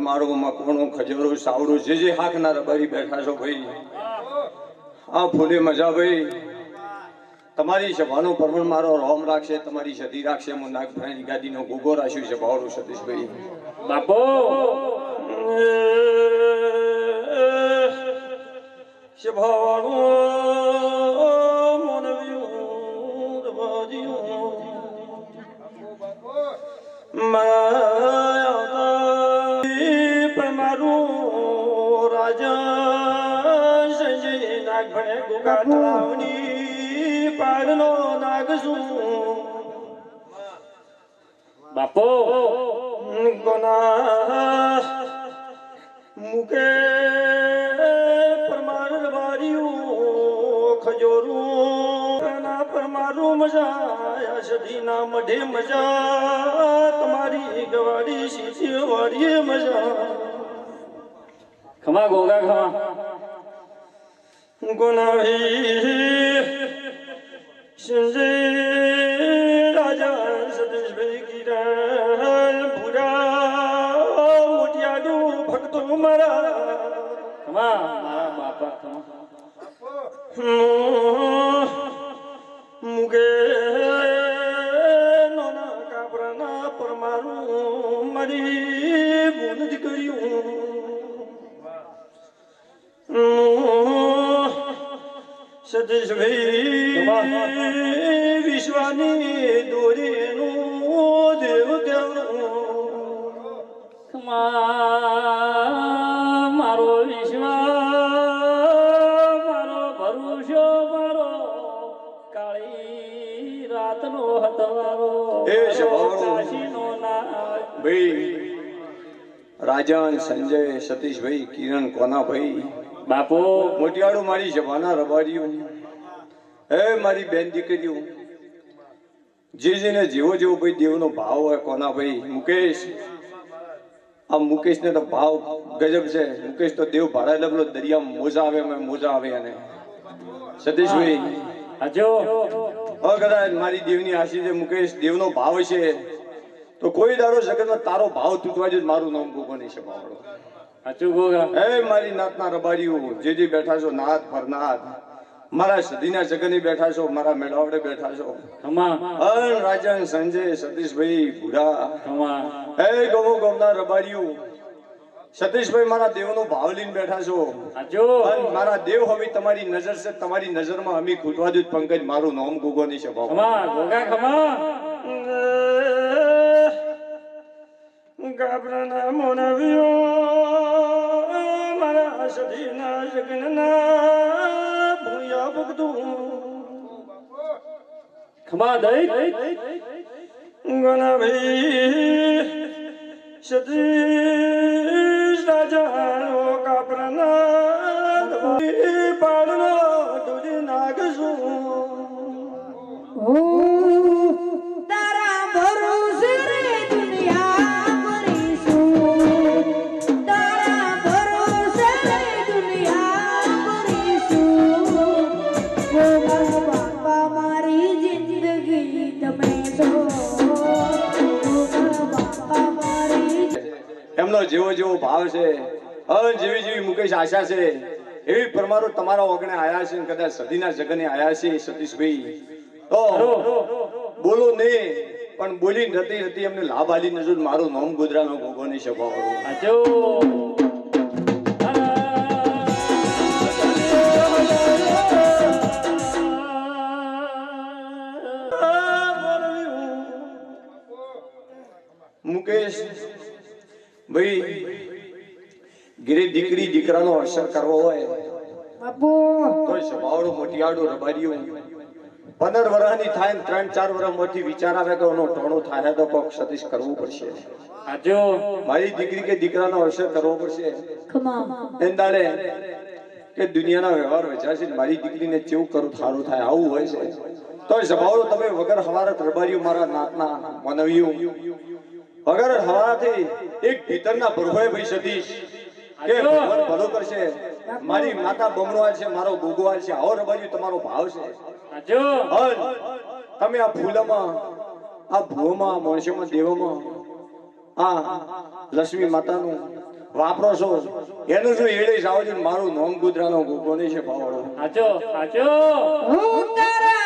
પરમારું મકવણું ખજૂરું સાવડું જે જે હાકના રબારી બેઠા છો ભાઈ. આ ફૂલે મજા ભાઈ. તમારી સભાનું પરમણ મારો રોમ રાખશે તમારી સતિ રાખશે. હું નાગભાઈની ગાદીનો ગોગો રાખ્યું છે ભાવરો સતીશભાઈ બાપો! શભાણું મોનવ્યું તળાવની પારનો નાગશું બાપો ગોના મુકે પરમાર વાર્યું? ખજોરું ના પરમારું મજા સધીના મઢે મજા. તમારી ગવાડી સીધી વાડીએ મજા. ખમા ગોગા, ખમા. ગુનાહી સંજય રાજા સતીશભાઈ કિરણ ભૂરા મોટિયાનું ભક્તો મારા ખમા મારા બાપા ખમા મુગે નોના કાપરાના પરમાણુ મારી સતીશભાઈ વિશ્વાની દોરીનું દેવ દેવનું મારો વિશ્વા મારો ભરોસો મારો કાળી રાતનો હતવારો એ નાગ ભાઈ રાજન સંજય સતીશભાઈ કિરણ કોનાભાઈ બાપો. મોટિયાળું મારી જવાના રબારીઓ. હે મારી બેન દીકરીઓ. જે જેને જેવો જેવો ભાઈ દેવનો ભાવ હોય કોના ભાઈ? મુકેશ. આ મુકેશ ને તો ભાવ ગજબ છે. મુકેશ તો દેવ ભાડા લબલો દરિયા મોજા આવે મોજા આવે અને સતીશભાઈ. હજો. હવે કદાચ મારી દેવની આશી મુકેશ દેવનો ભાવ છે. તો કોઈ દાડો જગતમાં તારો ભાવ તૂટવા જ મારું નામ ગોગો નહીં છે બાવળો. હજુ ગોગા હે મારી નાતના રબારીઓ જે જે બેઠા છો નાથ ફરનાથ મારા સદીના જગની બેઠા છો મારા મેળાવડે બેઠા છો. હર અન રાજન સંજય સતીશભાઈ ભૂરા. હે ગમો ગમના રબાડિયું સતીશભાઈ મારા દેવનો ભાવ લઈને બેઠા છો. મારા દેવ હવે તમારી નજર છે તમારી નજરમાં અમી ખૂટવા દીધું પંકજ મારું નામ ગોગોની છે ગાબરાના મોનવ્યો મારા સદીના જગનના ભગતું ખમા દઈ ગણભાઈ સતીશ રાજાનો કાપરાના. પાડનો દૂધ નાગશું તારા જેવો જેવો ભાવ છે હવે જેવી જેવી મુકેશ આશા છે, એવી પરમારો તમારા ઓગણે આયા છે, કદાચ સદીના જગને આયા છે, સતીશભાઈ. તો બોલો નહીં, પણ બોલી નથી હતી એમને લાભ આલી નજર, મારું નામ ગોધરાનો ભોગો નહીં સભાવાળો ભાઈ ગીરે દીકરી દીકરાનો અસર કરવો હોય. બાપુ! તો સભાવાળું મોટિયાળું રબારીયું પંદર વર્ષની થાય ને ત્રણ ચાર વર્ષ મોટી વિચાર આવે કે એનો ટોણો થાય તો કોક સતીશ કરવું પડશે. આજો મારી દીકરી કે દીકરાનો અસર કરવો પડશે. એમ દાડે કે દુનિયાના વ્યવહાર વેચાશે મારી દીકરીને કેવું કરું સારું થાય આવું હોય છે. તો સભાવાળો તમે વગર હવારત રબારીયું મારા નાતના માનવીયું વગર હવાથી એક ભીતરના ભરભોય ભાઈ સતીશ કે ભગવાન ભલો કરશે મારી માતા બમણવાલ છે મારો ગોગવાલ છે આવો રબારીયું તમારો ભાવ છે. તમે આ ફૂલમાં આ ભૂમાં મોણસોમાં દેવમાં આ લક્ષ્મી માતાનું વાપરો છો એનું શું એડે જાવ છે મારું નોમ ગુજરાનો ગોગો નહીં છે પાવડો સાચો? સાચો? હું તારા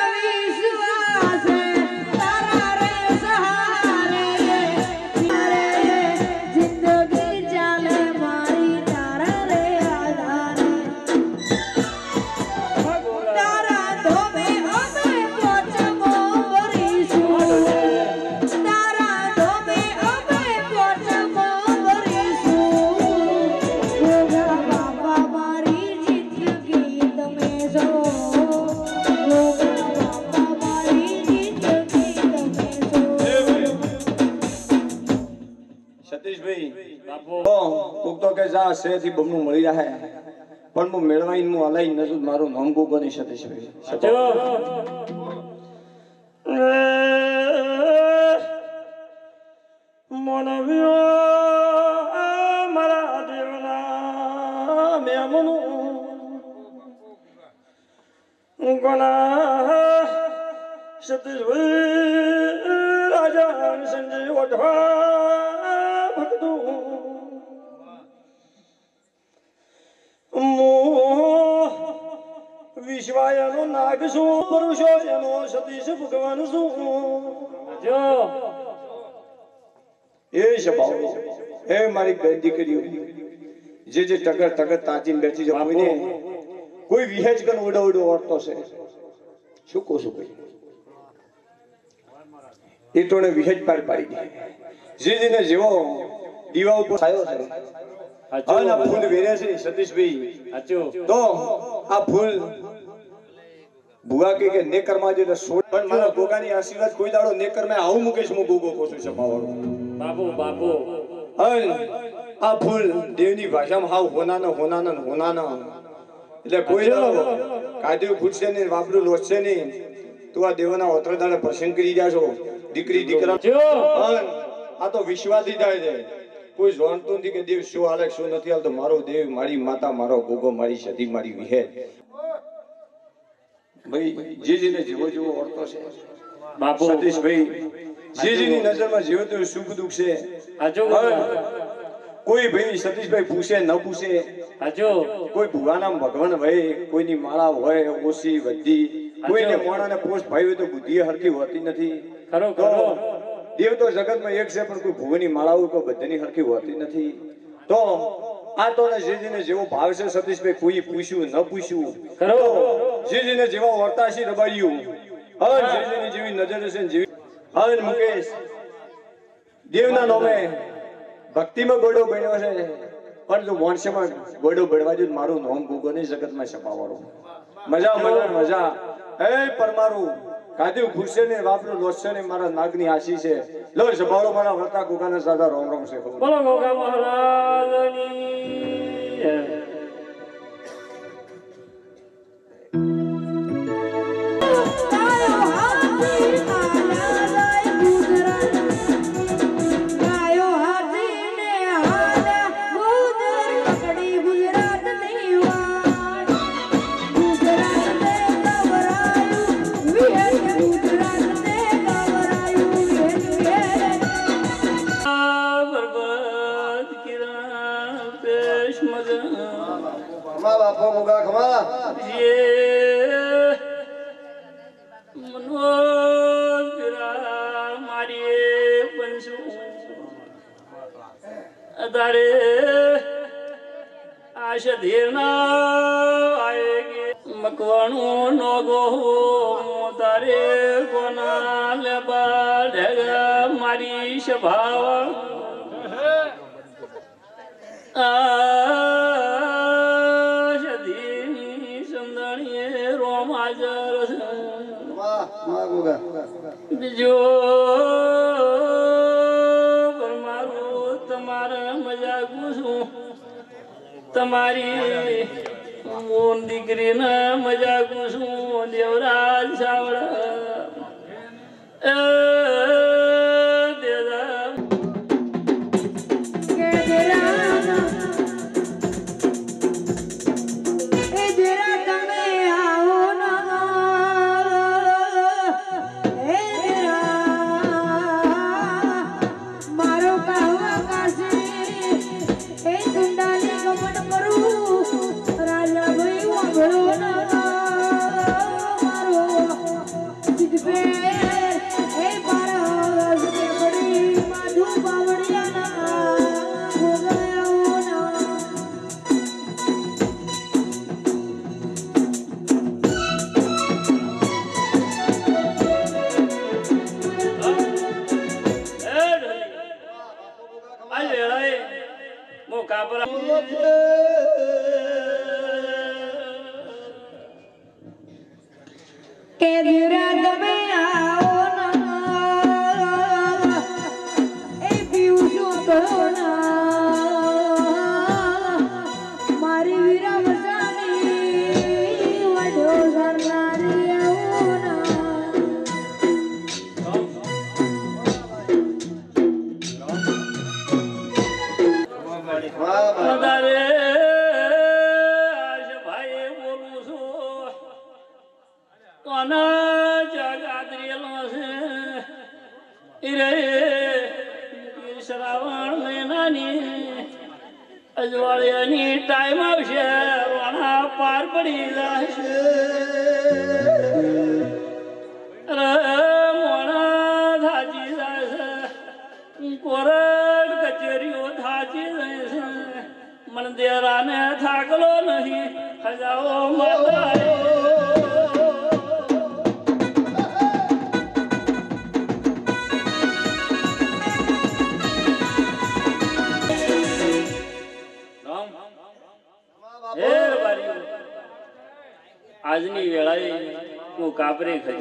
કે જા બમનું મળી રહે, પણ હું મેળવાઈ હું હલાઈ નથી મારું નામ બની શકે છે. મનવ્યો મારા દેવના મેમનું. ગણા સતીશભાઈ રાજા સંજય વઢવા ભક્તું. નાગ શું પુરુષો એનો સતીશ ભગવાન શું સાચો એ શબાઓ. એ મારી બેન દીકરીઓ. જે જે ટગર ટગર તાચીને બેઠી કોઈને કોઈ વિહેજ કન ઉડો ઉડો ઓરતો છે. શું કહું છું ભાઈ? એ તો વિહેજ પાર પાડી દે. જે જેને જેવો દીવા ઉપર થયો છે. અને આ ફૂલ વેરે છે સતીશભાઈ. સાચો તો આ ફૂલ ભુવા કે કે નેકરમાં જે સોડ પણ મારા ગોગાની આશીર્વાદ કોઈ દાડો નેકરમાં આવું મુકેશ હું ગોગો કોશું છપાવાળો બાપુ બાપુ. અન આ ફૂલ દેવની ભાષામાં હાવ હોનાનો હોનાનો હોનાનો. એટલે કોઈ દાડો કાઢ્યું ફૂટશે નહીં વાપરું લોચશે નહીં. તું આ દેવના ઓતરે દાડે પ્રસંગ કરી જાશો. દીકરી દીકરા અન આ તો વિશ્વાસી થાય છે. કોઈ જાણતું નથી કે દેવ શું હાલે શું નથી હાલતો. મારો દેવ મારી માતા મારો ગોગો મારી સધી મારી વિહે ભાઈ જીજીને જીવો જીવો ઓળખો છે. બાપુ. સતીશભાઈ જીજીની નજરમાં જીવો તો સુખ દુઃખ છે. સાચો કોઈ ભાઈ સતીશભાઈ પૂછે ન પૂછે. સાચો કોઈ ભુવાના ભગવાન ભાઈ કોઈની માળા હોય ઓછી વધી. કોઈને મોણાને પોસ્ટ ભાઈ હોય તો બુદ્ધિ હરકી હોતી નથી. ખરો ખરો. દેવ તો જગતમાં એક છે પણ કોઈ ભુવાની માળા હોય કોઈ બધાની હરકી હોતી નથી. તો આ તો જીજીને જેવો ભાવ છે સતીશભાઈ કોઈ પૂછ્યું ન પૂછ્યું? ખરો. જીજીને જેવો વર્તાશી છે રબાડ્યું હર જેજીની જેવી નજર છે જેવી હર મુકેશ દેવના નામે ભક્તિમાં ગોડો બન્યો છે. પણ જો મોનસેમાં ગોડો બળવા જો મારું નામ ગોગો નહીં જગતમાં છપાવાળો મજા મજા મજા. એ પરમારું કાદ્યું ખુશે ને વાપરું લોચશે ને મારા નાગની આશી છે. લો સભાળો મારા વર્તા ગોગાના સાદા રોમ રોમ છે. બોલો ગોગા મહારાજની. તારે આશ ધીરના આયે મકવાનું નો ગોહો તારે કોના લેબા ઢગા મારી સ્વભાવ રોમાજર બીજું તમારી મોન દીકરીને મજા છું દેવરાજ સાવડા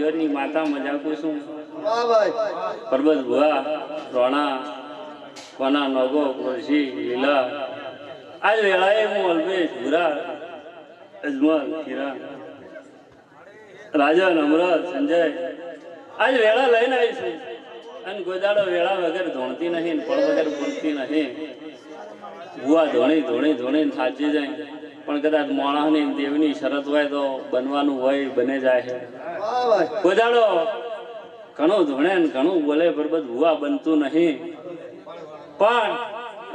ખજોરની માતા મજાકું છું. પરબત ભુવા રોણા કોના નગો કોશી લીલા. આજ વેળાએ હું અલ્પેશ ભુરા અજમલ ખીરા. રાજન અમરત સંજય. આજ વેળા લઈને આવીશું અને ગોદાડો વેળા વગર ધોણતી નહીં પળ વગર ભૂલતી નહીં. ભુવા ધોણી ધોણી ધોણી સાચી જાય. પણ કદાચ માણસની દેવની શરત હોય તો બનવાનું હોય બને જાય. છે ગોદાડો ઘણું ધોણે ને ઘણું બોલે બરબત ભૂવા બનતું નહીં. પણ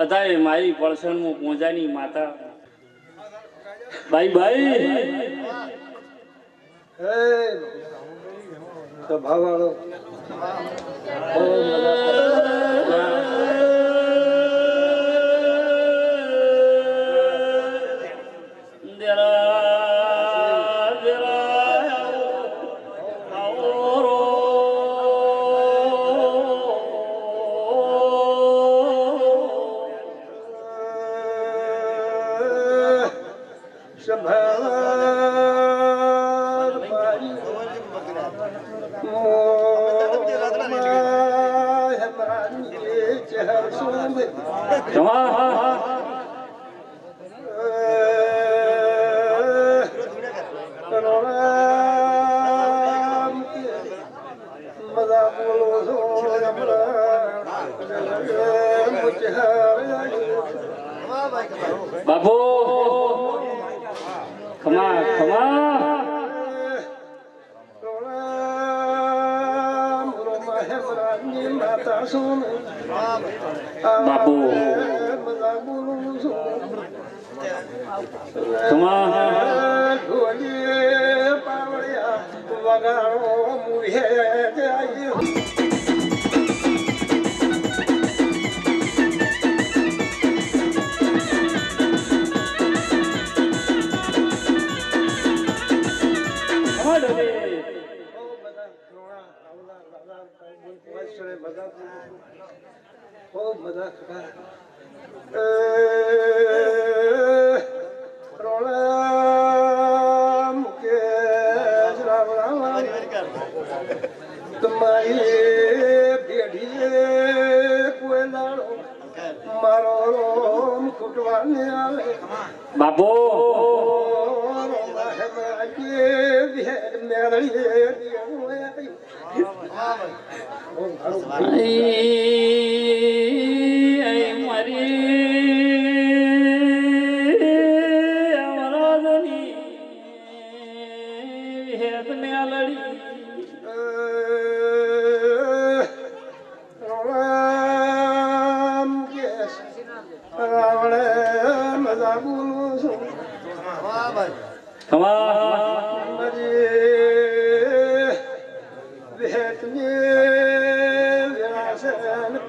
અત્યારે મારી પડસણમાં પોંજાની માતા. ભાઈ બાઈ સભાવાળો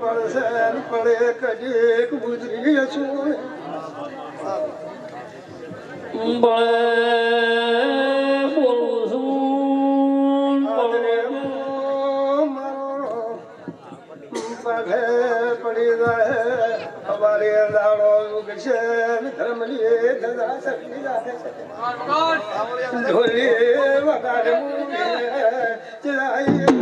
परसेन पड़े कजेक बुद्री सुने बड़े बोलसुन बड़े मरो बड़े पड़ी रहे हमारे दारों के धर्मलिए धर्म सभी जाते हैं। धोली बगाड़ मुझे चलाइए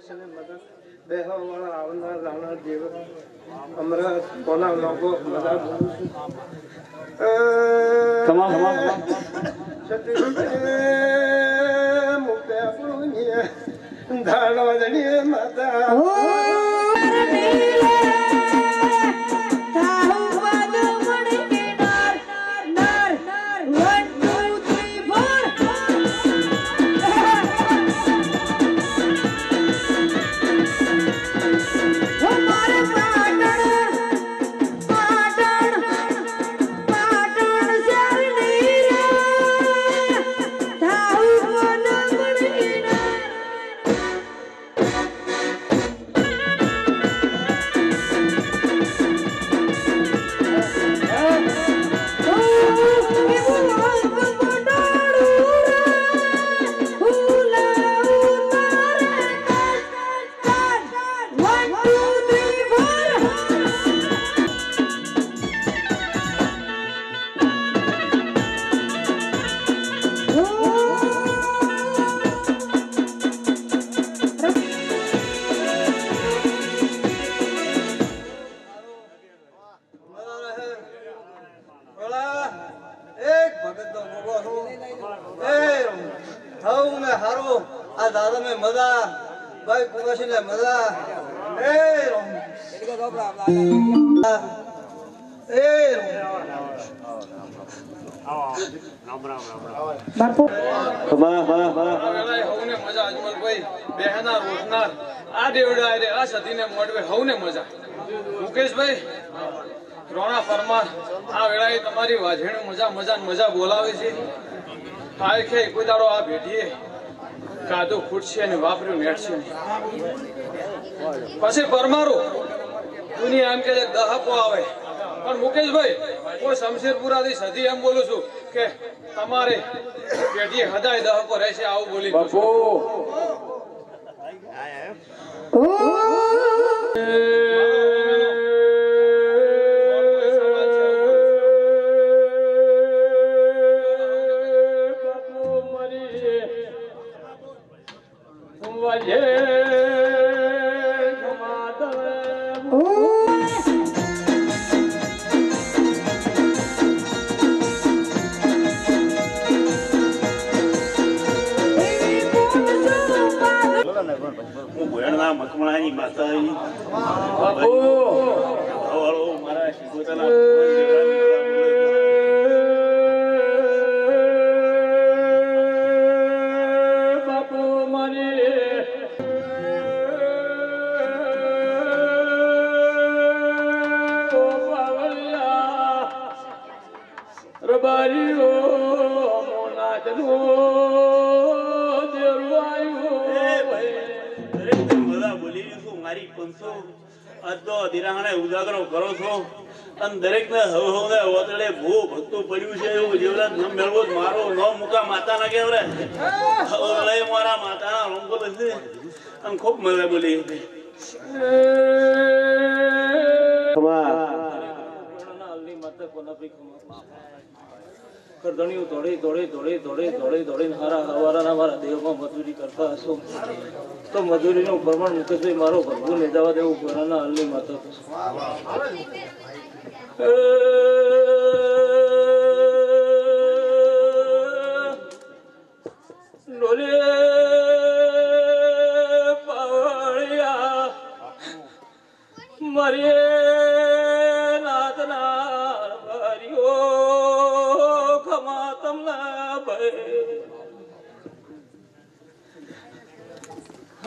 બોલ કુંવર છે ને મદન બેહો વાળા આવનાર રાણા દેવ અમરત કોના લોકો બધા બોલું છું. પુણ્ય માતા. મજા મજા મજા બોલાવે છે. હાય ખે કોઈ દાડો આ ભેટીએ કાદો ખૂટશે ને વાપર્યું નેટશે નહીં. પછી પરમારો દુનિયા એમ કે દહાકો આવે. પણ મુકેશભાઈ હું શમશેરપુરાથી સધી એમ બોલું છું કે તમારે પેટીએ હદાય દહકો રહેશે આવું બોલી બાપુ! ભોયણના મકમણાની માતાજી બાપુ હવાળો મારા શિકોતરના બાપુ મારી ઓ પાવલિયા રબારીઓ મારી પંસો અદ્દો ઉજાગરો કરો છો. અને દરેકને હવે હવે ઓતળે ભૂ ભક્તું પડ્યું છે એવું જેવડા ન મેળવો મારો. ન મુકા માતાના કેવરે હવળે મારા માતાના રોંગો લશે અને ખૂબ મજા બોલી કરધણીઓ દોડે દોડે દોડે દોડે દોડે દોડે મારા હવારાના મારા દેહમાં મજૂરી કરતા હશો. તો મજૂરીનું પ્રમાણ મુકેશભાઈ મારો ભરભૂર નહીં જવા દેવું ઘરના હાલની માતા ડોલે પાવળિયા મરે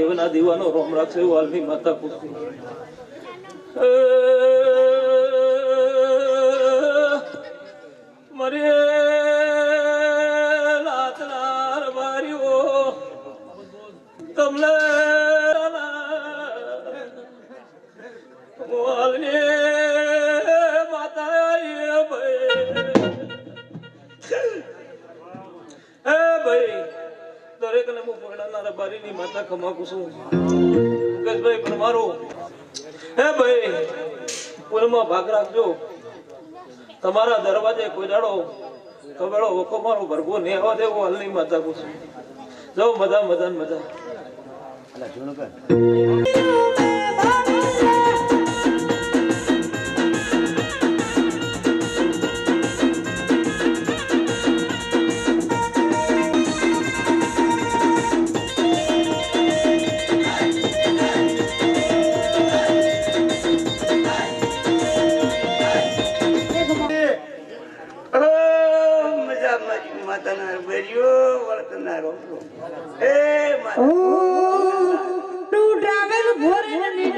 દેવના દીવાનો રોમ રાખશે વાલ્મી માતા પુત્રી મરે હરીની માતા ખમાકુ છું. મુકેશભાઈ પરમારો હે ભાઈ પુલમાં ભાગ રાખજો. તમારા દરવાજે કોઈ દાડો કબેડો વખો મારો ભરગો ને આવવા દેવો, હલની માતા કુ છું જાઓ, મજા મજા મજા. અલા જુણકર what an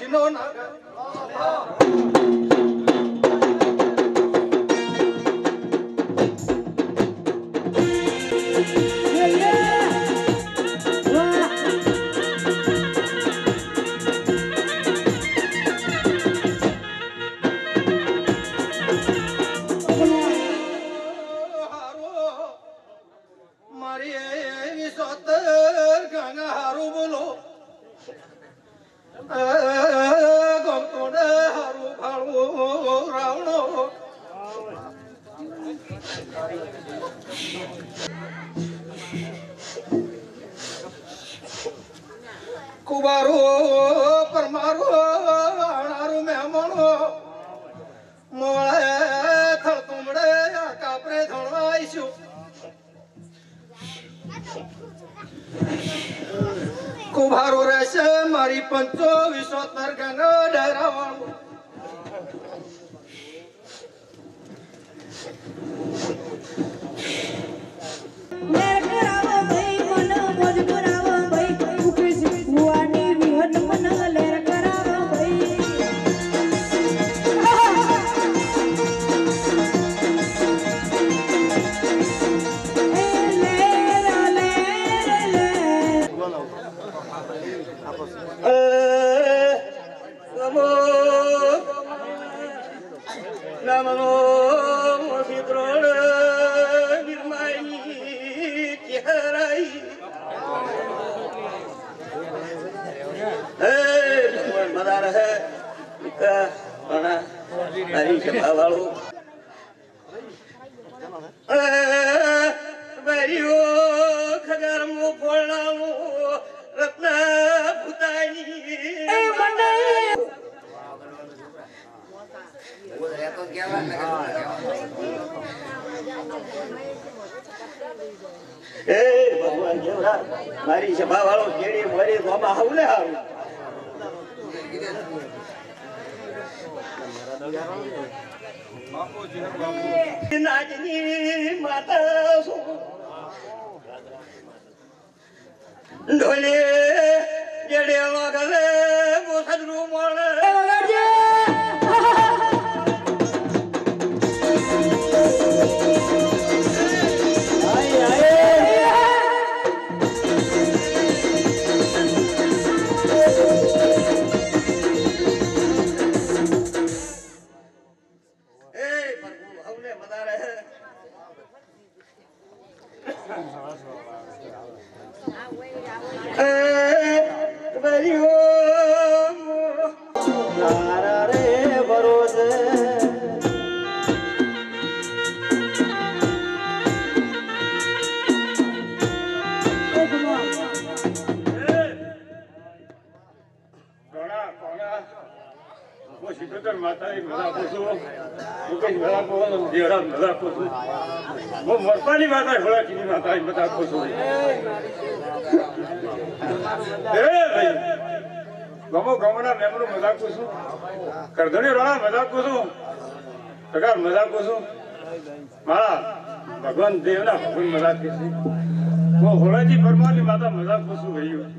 ಶಿಲೋನ الوقف والحجر مرة રાખું છું. કાકા, મજા રાખું છું. મારા ભગવાન દેવના ભગવાન મજા કે છે. હું હોળાજી પરમાની માતા મજા પૂછું ગયું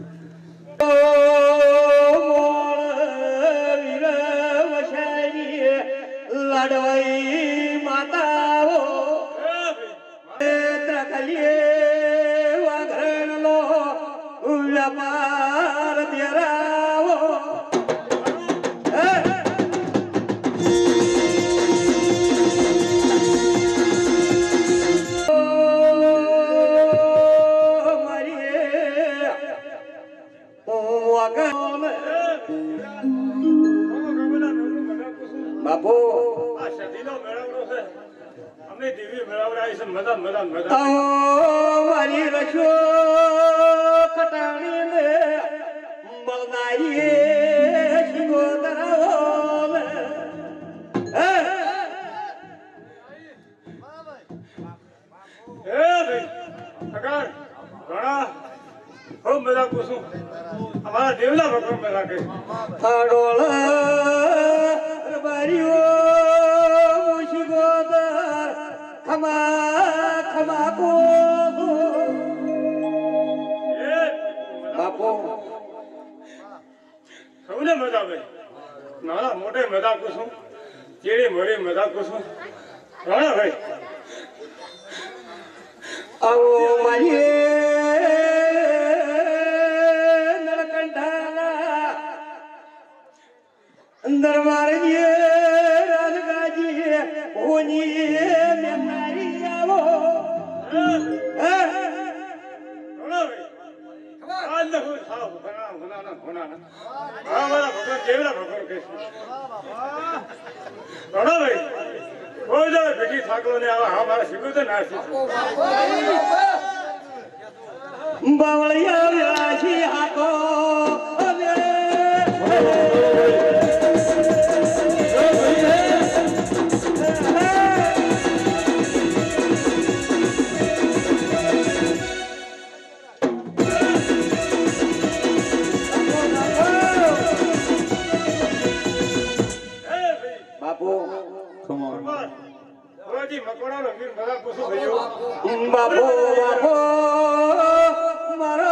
નાના મોટે મજાક કુસુ ચેડે મોઢે મજાક છું રાણા ભાઈ. આવો મારીએ નરકંઠાના અંદર મારીએ રાજગાજી ભોની ભગવાનના ભોના હા મારા ભગવાન. કેવડા ભગવાન કહે રણાભાઈ કોઈ જાય ભેગી થાકલો ને આવા હા મારા શીખવું બાવળિયા રાજી હાકો બાપો બાપો મારો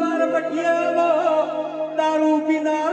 મારા પટિયામાં દારૂ પીના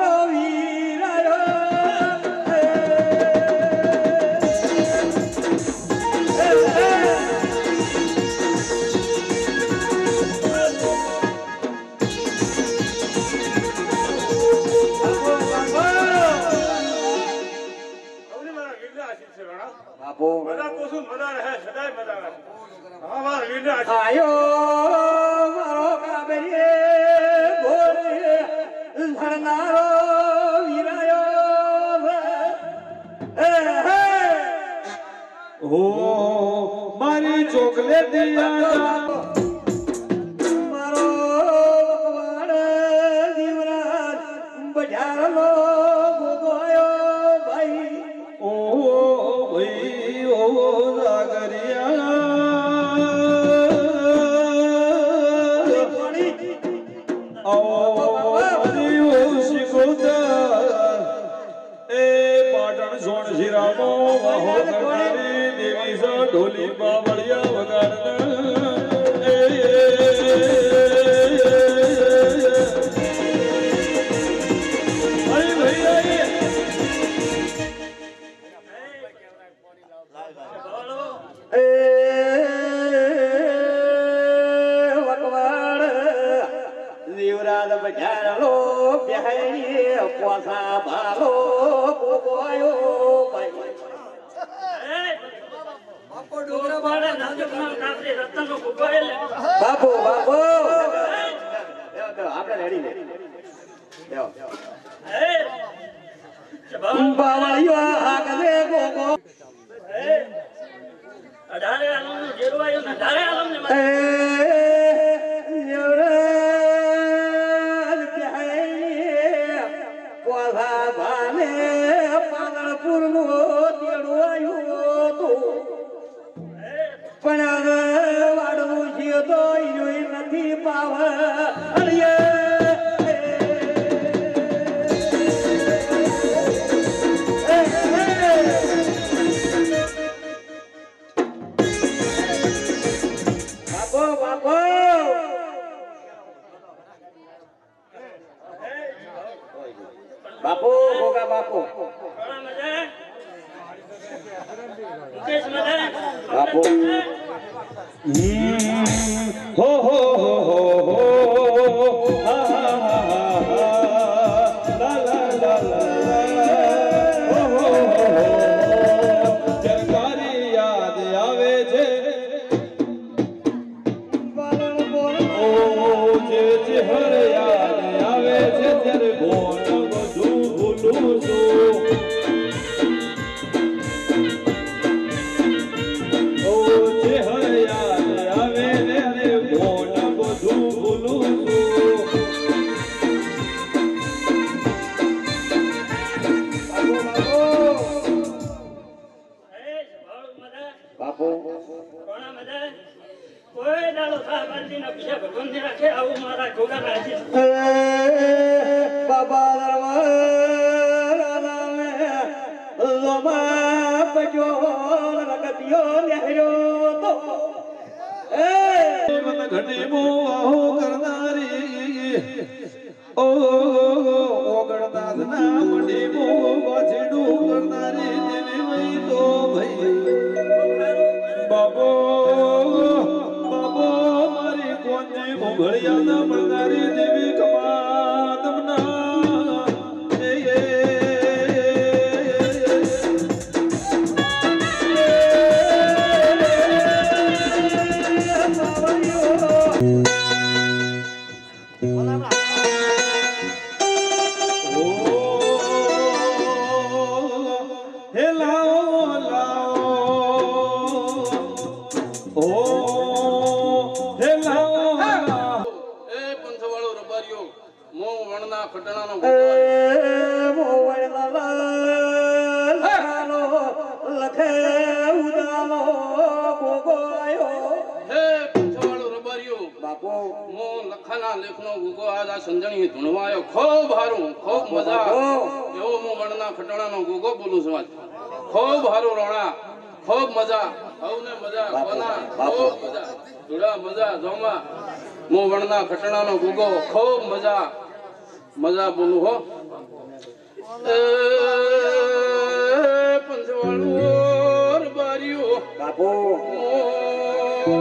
બાપુ. હો હો. gửi đi chứ રબારીઓ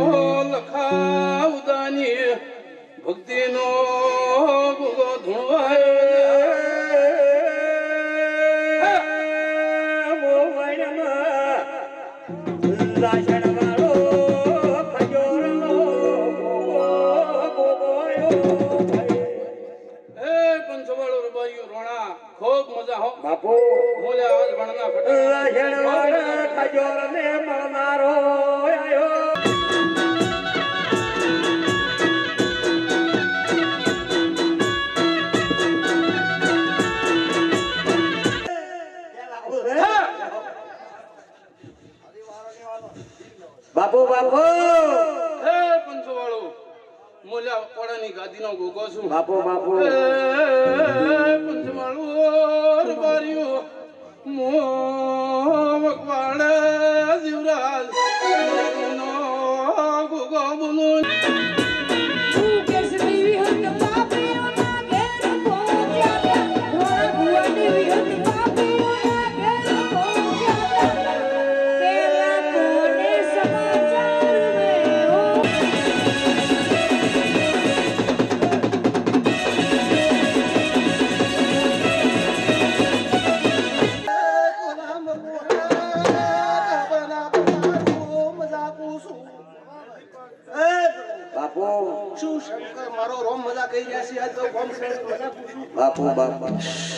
Shh.